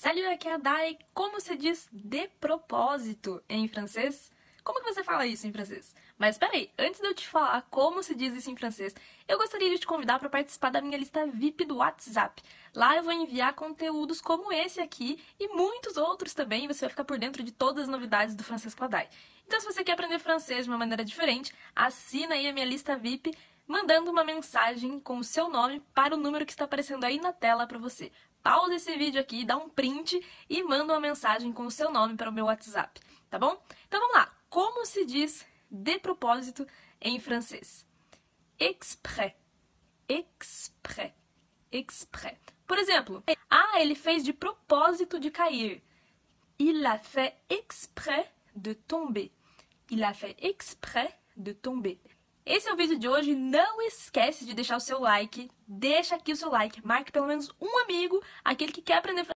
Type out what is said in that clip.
Salut, aqui é a Dai. Como se diz de propósito em francês? Como que você fala isso em francês? Mas peraí, antes de eu te falar como se diz isso em francês, eu gostaria de te convidar para participar da minha lista VIP do WhatsApp. Lá eu vou enviar conteúdos como esse aqui e muitos outros também, você vai ficar por dentro de todas as novidades do francês com a Dai. Então se você quer aprender francês de uma maneira diferente, assina aí a minha lista VIP mandando uma mensagem com o seu nome para o número que está aparecendo aí na tela para você. Pausa esse vídeo aqui, dá um print e manda uma mensagem com o seu nome para o meu WhatsApp, tá bom? Então vamos lá. Como se diz de propósito em francês? Exprès. Exprès. Exprès. Por exemplo, ah, ele fez de propósito de cair. Il a fait exprès de tomber. Il a fait exprès de tomber. Esse é o vídeo de hoje. Não esquece de deixar o seu like. Deixa aqui o seu like. Marque pelo menos um amigo, aquele que quer aprender.